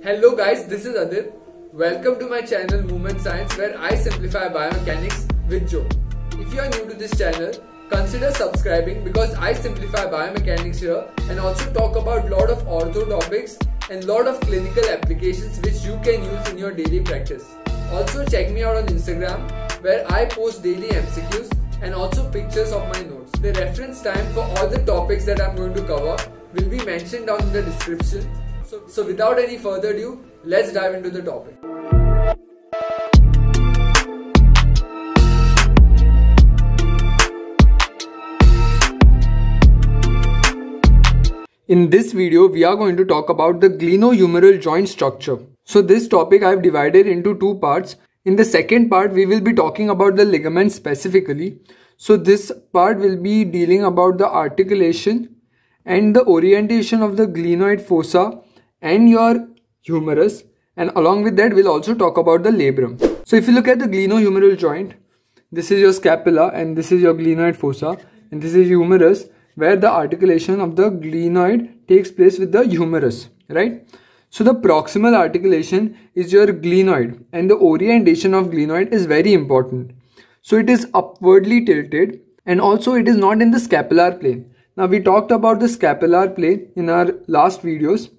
Hello guys, this is Adhip. Welcome to my channel Movement Science where I simplify biomechanics with Joe. If you are new to this channel, consider subscribing because I simplify biomechanics here and also talk about a lot of ortho topics and lot of clinical applications which you can use in your daily practice. Also check me out on Instagram where I post daily MCQs and also pictures of my notes. The reference time for all the topics that I'm going to cover will be mentioned down in the description. So, so without any further ado, let's dive into the topic. In this video, we are going to talk about the glenohumeral joint structure. So this topic I have divided into two parts. In the second part, we will be talking about the ligaments specifically. So this part will be dealing about the articulation and the orientation of the glenoid fossa and your humerus. And along with that, we'll also talk about the labrum. So if you look at the glenohumeral joint, this is your scapula and this is your glenoid fossa and this is humerus where the articulation of the glenoid takes place with the humerus, right? So the proximal articulation is your glenoid and the orientation of glenoid is very important. So it is upwardly tilted and also it is not in the scapular plane. Now we talked about the scapular plane in our last videos.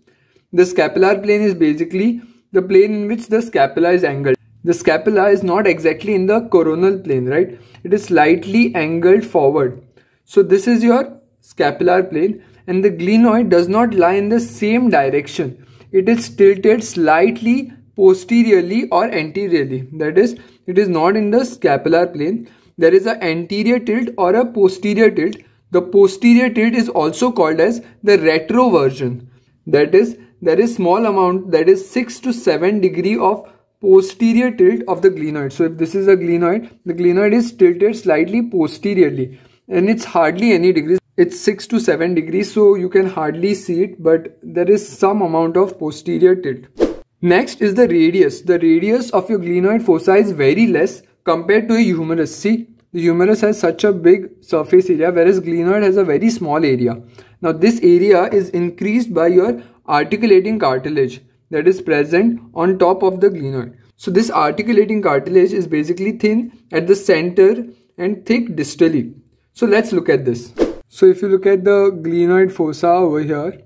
The scapular plane is basically the plane in which the scapula is angled. The scapula is not exactly in the coronal plane, right? It is slightly angled forward. So this is your scapular plane and the glenoid does not lie in the same direction. It is tilted slightly posteriorly or anteriorly. That is, it is not in the scapular plane. There is an anterior tilt or a posterior tilt. The posterior tilt is also called as the retroversion. That is, there is small amount that is 6 to 7 degree of posterior tilt of the glenoid. So if this is a glenoid, the glenoid is tilted slightly posteriorly and it's hardly any degrees it's 6 to 7 degrees so you can hardly see it but there is some amount of posterior tilt. Next is the radius. The radius of your glenoid fossa is very less compared to a humerus. See, the humerus has such a big surface area whereas glenoid has a very small area. Now this area is increased by your articulating cartilage that is present on top of the glenoid. So this articulating cartilage is basically thin at the center and thick distally. So let's look at this. So if you look at the glenoid fossa over here,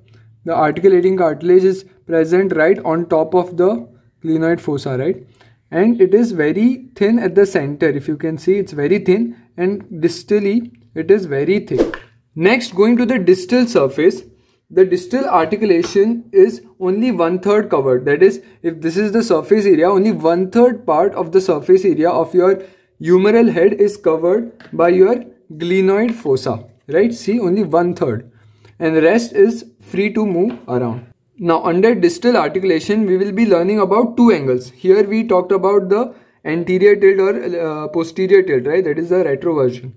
the articulating cartilage is present right on top of the glenoid fossa, right? And it is very thin at the center. If you can see, it's very thin and distally, it is very thick. Next, going to the distal surface, the distal articulation is only one third covered. That is, if this is the surface area, only one third part of the surface area of your humeral head is covered by your glenoid fossa right? See only one third and the rest is free to move around. Now under distal articulation we will be learning about two angles. Here we talked about the anterior tilt or uh, posterior tilt right? That is the retroversion.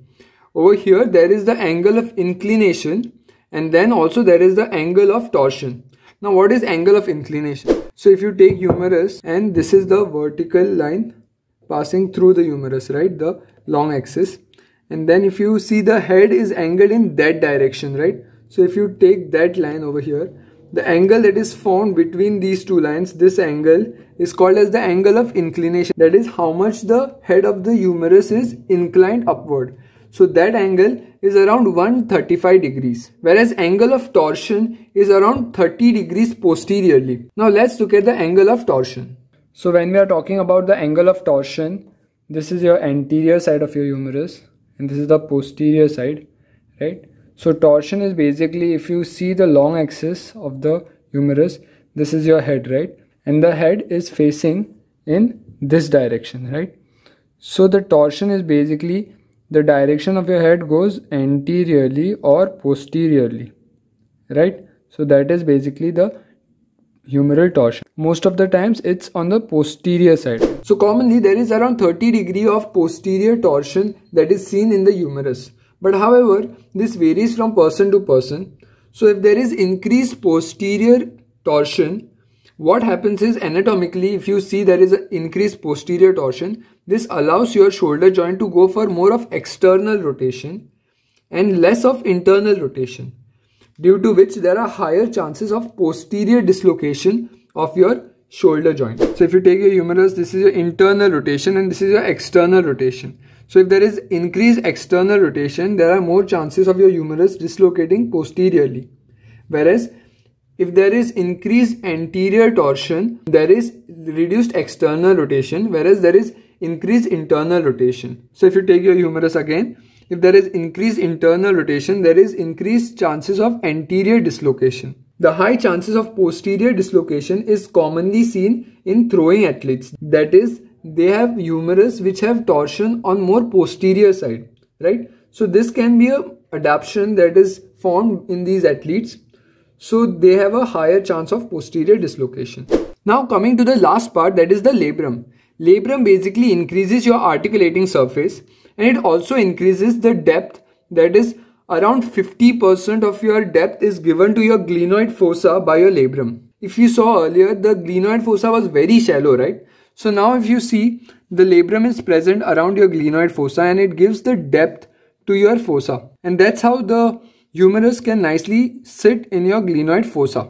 Over here there is the angle of inclination and then also there is the angle of torsion. Now what is angle of inclination? So if you take humerus and this is the vertical line passing through the humerus right? The long axis. And then if you see the head is angled in that direction right? So if you take that line over here the angle that is formed between these two lines this angle is called as the angle of inclination. That is how much the head of the humerus is inclined upward so that angle is around 135 degrees whereas angle of torsion is around 30 degrees posteriorly. Now let's look at the angle of torsion. So when we are talking about the angle of torsion this is your anterior side of your humerus and this is the posterior side right? So torsion is basically if you see the long axis of the humerus this is your head right? And the head is facing in this direction right? So the torsion is basically the direction of your head goes anteriorly or posteriorly right so that is basically the humeral torsion. Most of the times it's on the posterior side. So commonly there is around 30 degree of posterior torsion that is seen in the humerus. But however, this varies from person to person. So if there is increased posterior torsion, what happens is anatomically if you see there is an increased posterior torsion, this allows your shoulder joint to go for more of external rotation and less of internal rotation due to which there are higher chances of posterior dislocation of your shoulder joint. So if you take your humerus, this is your internal rotation and this is your external rotation. So if there is increased external rotation, there are more chances of your humerus dislocating posteriorly. Whereas if there is increased anterior torsion, there is reduced external rotation, whereas there is increased internal rotation. So if you take your humerus again, if there is increased internal rotation, there is increased chances of anterior dislocation. The high chances of posterior dislocation is commonly seen in throwing athletes. That is, they have humerus which have torsion on more posterior side, right? So this can be a adaptation that is formed in these athletes so they have a higher chance of posterior dislocation. Now coming to the last part that is the labrum. Labrum basically increases your articulating surface and it also increases the depth that is around 50% of your depth is given to your glenoid fossa by your labrum. If you saw earlier the glenoid fossa was very shallow right. So now if you see the labrum is present around your glenoid fossa and it gives the depth to your fossa and that's how the humerus can nicely sit in your glenoid fossa.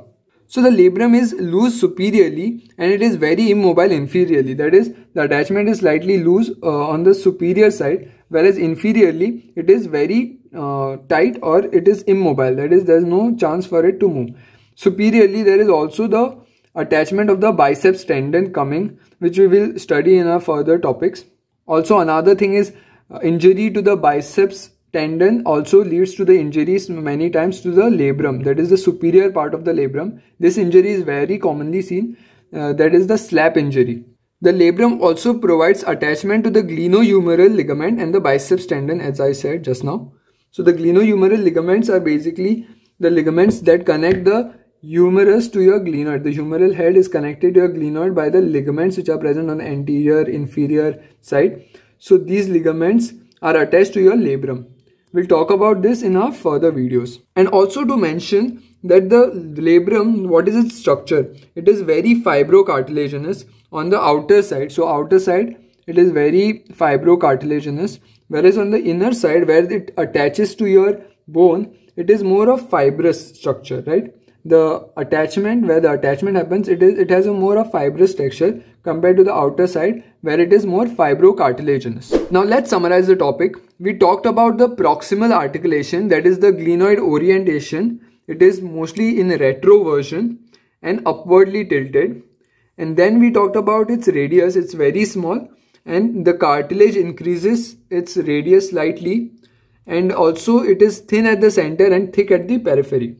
So the labrum is loose superiorly and it is very immobile inferiorly. That is, the attachment is slightly loose uh, on the superior side, whereas inferiorly it is very uh, tight or it is immobile. That is, there is no chance for it to move. Superiorly, there is also the attachment of the biceps tendon coming, which we will study in our further topics. Also, another thing is uh, injury to the biceps tendon also leads to the injuries many times to the labrum. That is the superior part of the labrum. This injury is very commonly seen uh, that is the SLAP injury. The labrum also provides attachment to the glenohumeral ligament and the biceps tendon as i said just now. So the glenohumeral ligaments are basically the ligaments that connect the humerus to your glenoid the humeral head is connected to your glenoid by the ligaments which are present on the anterior inferior side. So these ligaments are attached to your labrum We'll talk about this in our further videos. And also to mention that the labrum, what is its structure? It is very fibrocartilaginous on the outer side. So outer side, it is very fibrocartilaginous. Whereas on the inner side, where it attaches to your bone, it is more of fibrous structure, right? the attachment where the attachment happens it is it has a more of fibrous texture compared to the outer side where it is more fibrocartilaginous. Now let's summarize the topic. We talked about the proximal articulation that is the glenoid orientation. It is mostly in retroversion and upwardly tilted. And then we talked about its radius. It's very small. And the cartilage increases its radius slightly. And also it is thin at the center and thick at the periphery.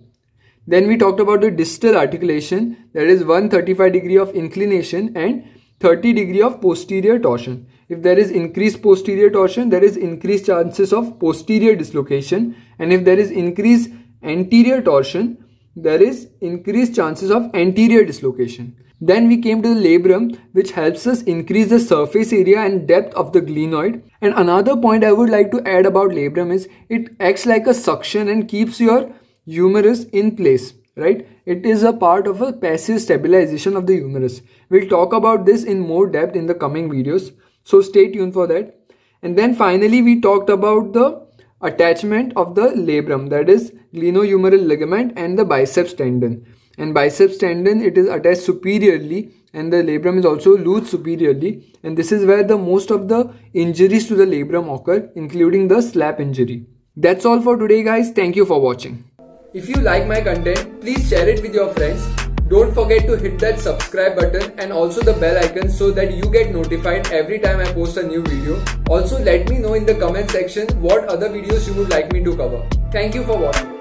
Then we talked about the distal articulation that is 135 degree of inclination and 30 degree of posterior torsion. If there is increased posterior torsion, there is increased chances of posterior dislocation and if there is increased anterior torsion, there is increased chances of anterior dislocation. Then we came to the labrum which helps us increase the surface area and depth of the glenoid. And another point I would like to add about labrum is it acts like a suction and keeps your humerus in place right? It is a part of a passive stabilization of the humerus. We'll talk about this in more depth in the coming videos. So stay tuned for that. And then finally we talked about the attachment of the labrum that is glenohumeral ligament and the biceps tendon. And biceps tendon it is attached superiorly and the labrum is also loose superiorly. And this is where the most of the injuries to the labrum occur including the SLAP injury. That's all for today guys. Thank you for watching if you like my content, please share it with your friends. Don't forget to hit that subscribe button and also the bell icon so that you get notified every time I post a new video. Also let me know in the comment section what other videos you would like me to cover. Thank you for watching.